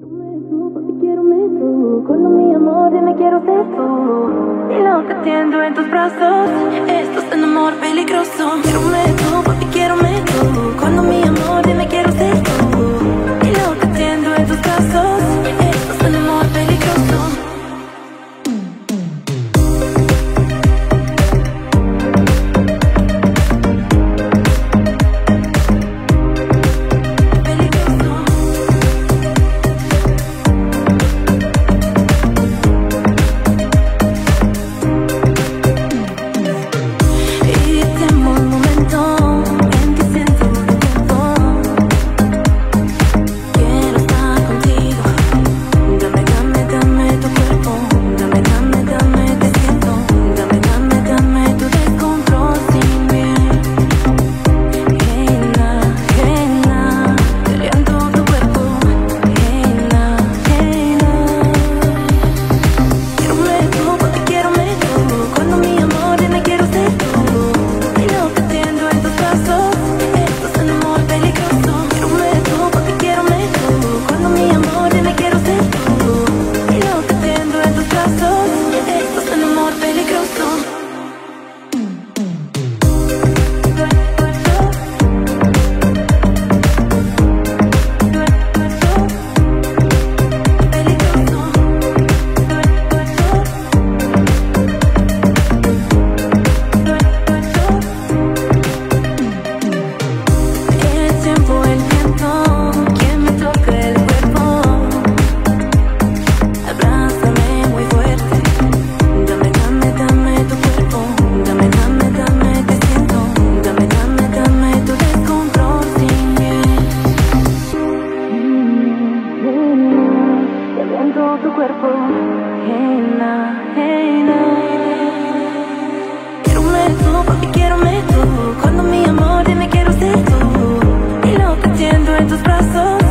Tú, cuando mi amor me quiero ser tú Y lo que entiendo en tus brazos Esto es un amor peligroso. Quiero tú, papi, quiero tú tu cuerpo. Hena, hena. Quiero tú, papi, quiero tú. Cuando mi amor dime quiero ser tú. Y lo que tiendo en tus brazos.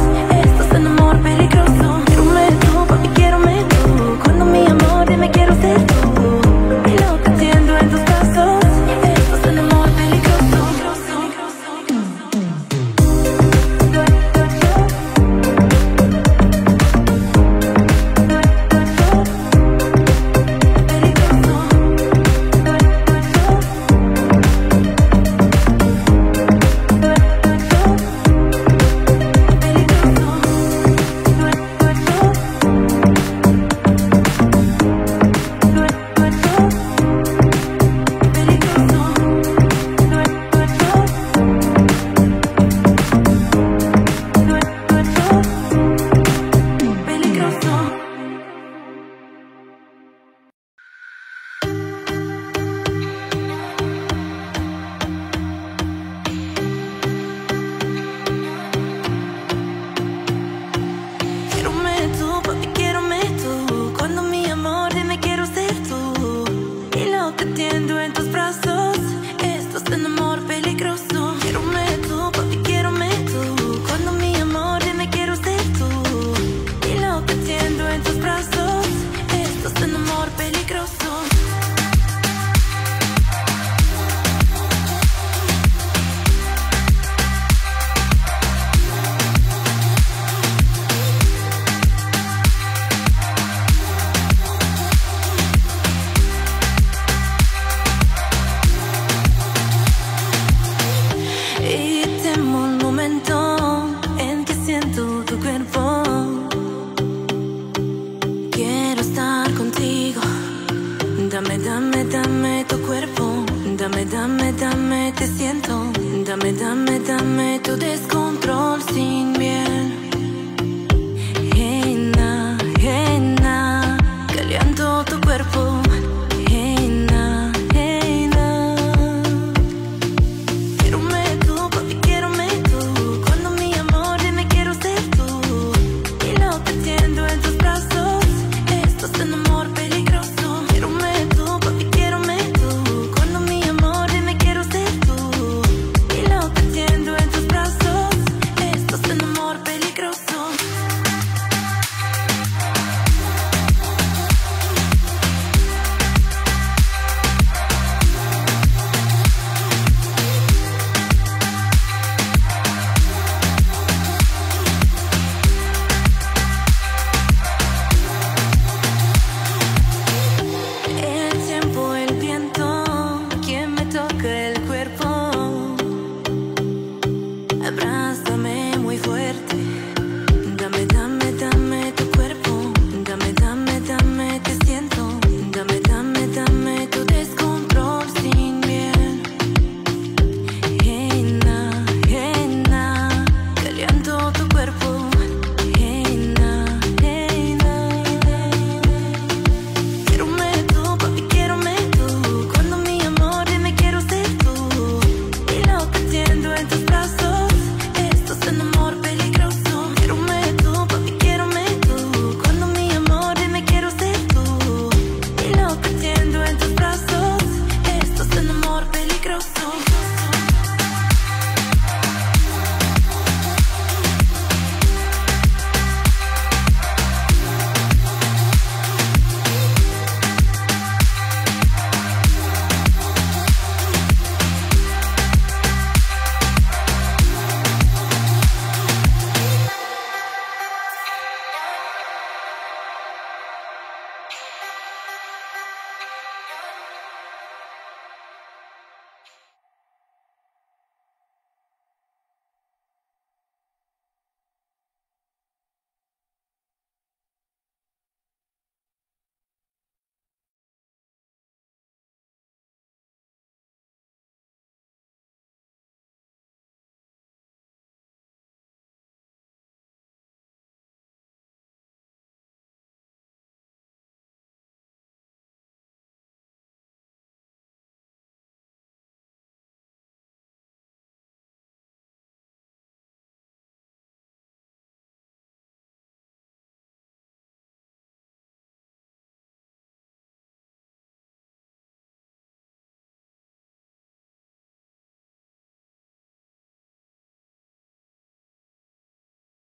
Dame, dame, dame tu cuerpo. Dame, dame, dame, te siento. Dame, dame, dame tu descontrol sin miel.